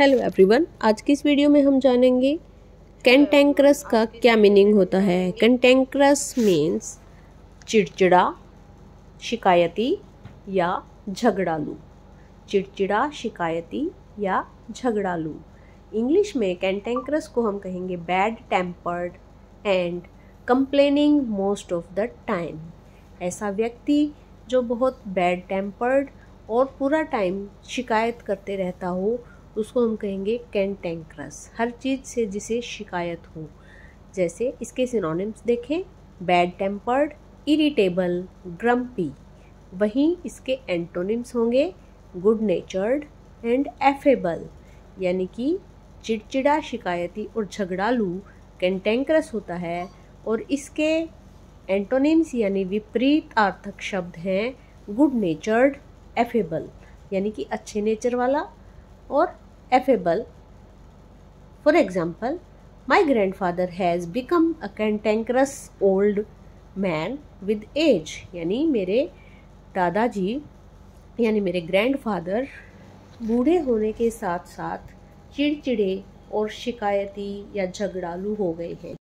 Hello everyone आज की इस वीडियो में हम जानेंगे? कैंटेंक्रस का क्या मीनिंग होता है? कैंटेंक्रस मीन्स चिड़चिड़ा, शिकायती या झगड़ालू। चिड़चिड़ा, शिकायती या झगड़ालू। इंग्लिश में कैंटेंक्रस को हम कहेंगे bad tempered and complaining most of the time ऐसा व्यक्ति जो बहुत बैड टेम्पर्ड और पूरा टाइम शिकायत करते रहता हो उसको हम कहेंगे कैंटेंक्रस हर चीज़ से जिसे शिकायत हो। जैसे इसके सिनोनिम्स देखें बैड टेम्पर्ड इरिटेबल ग्रम्पी वहीं इसके एंटोनिम्स होंगे गुड नेचर्ड एंड एफेबल यानी कि चिड़चिड़ा, शिकायती और झगड़ालू कैंटेंक्रस होता है और इसके एंटोनिम्स यानी विपरीत आर्थक शब्द हैं गुड नेचर्ड एफेबल यानी कि अच्छे नेचर वाला और affable For example, my grandfather has become a cantankerous old man with age. यानी मेरे दादाजी यानी मेरे फादर बूढ़े होने के साथ साथ चिड़चिड़े और शिकायती या झगड़ालू हो गए हैं